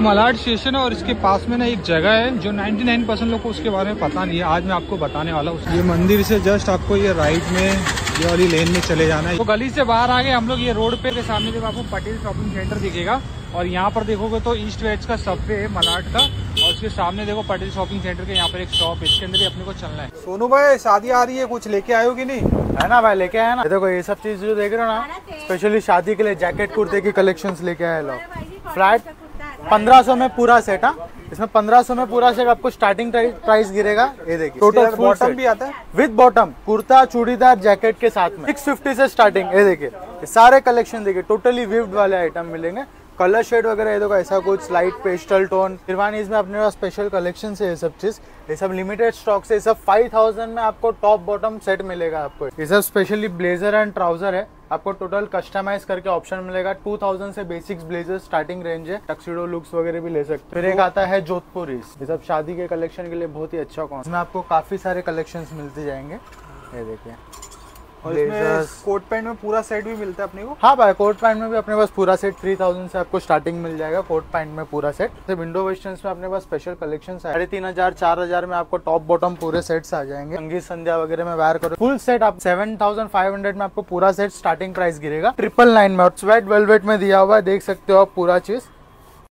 तो मलाड स्टेशन है और इसके पास में ना एक जगह है जो 99 परसेंट लोग को उसके बारे में पता नहीं है। आज मैं आपको बताने वाला हूँ ये मंदिर से जस्ट आपको ये राइट में ये वाली लेन में चले जाना है। तो गली से बाहर आ गए हम लोग ये रोड पे के सामने देखो आपको पटेल शॉपिंग सेंटर दिखेगा। और यहाँ पर देखोगे तो ईस्ट वेस्ट का सबवे है मलाड का। और उसके सामने देखो पटेल शॉपिंग सेंटर के यहाँ पर एक शॉप है इसके अंदर ही अपने को चलना है। सोनू भाई शादी आ रही है कुछ लेके आयो की नहीं? है ना भाई लेके आया ना। देखो ये सब चीज़ जो देख रहे हो ना स्पेशली शादी के लिए जैकेट कुर्ते की कलेक्शन लेके आए लोग। फ्लैट पंद्रह सौ में पूरा सेट हाँ। इसमें पंद्रह सौ में पूरा सेट आपको स्टार्टिंग प्राइस गिरेगा। ये देखिए टोटल बॉटम भी आता है? With bottom kurta churidar jacket के साथ में। सिक्स फिफ्टी से स्टार्टिंग ये देखिए। सारे कलेक्शन देखिए टोटली विव्ड वाले आइटम मिलेंगे। कलर शेड वगैरह, ये देखो, ऐसा कुछ लाइट पेस्टल टोन फिरवानीज में अपने पास स्पेशल कलेक्शन है ये सब चीज़, ये सब लिमिटेड स्टॉक से, ये सब फाइव थाउज़ेंड में आपको टॉप बॉटम सेट मिलेगा आपको। ये सब स्पेशली ब्लेजर एंड ट्राउज़र है। आपको टोटल कस्टमाइज करके ऑप्शन मिलेगा। 2000 से बेसिक्स ब्लेजर स्टार्टिंग रेंज है। टक्सीडो लुक्स वगैरह भी ले सकते हैं। फिर एक आता है जोधपुर। ये सब शादी के कलेक्शन के लिए बहुत ही अच्छा कौन इसमें आपको काफ़ी सारे कलेक्शन मिलते जाएँगे। ये देखिए। और इसमें कोट पैंट में पूरा सेट भी मिलता है अपने को? हाँ भाई कोट पैंट में भी अपने पास पूरा सेट थ्री थाउज़ेंड से आपको स्टार्टिंग मिल जाएगा कोट पैंट में पूरा सेट तो विंडो वेस्टर्न में अपने पास स्पेशल कलेक्शन साढ़े तीन हज़ार चार हज़ार में आपको टॉप बॉटम पूरे सेट्स आ जाएँगे. संगीत संध्या वगैरह में वायर करो. फुल सेट आप सेवन थाउज़ेंड फाइव हंड्रेड में आपको पूरा सेट स्टार्टिंग प्राइस गिरेगा. ट्रिपल नाइन में और स्वेट वेलवेट में दिया हुआ है देख सकते हो आप पूरा चीज़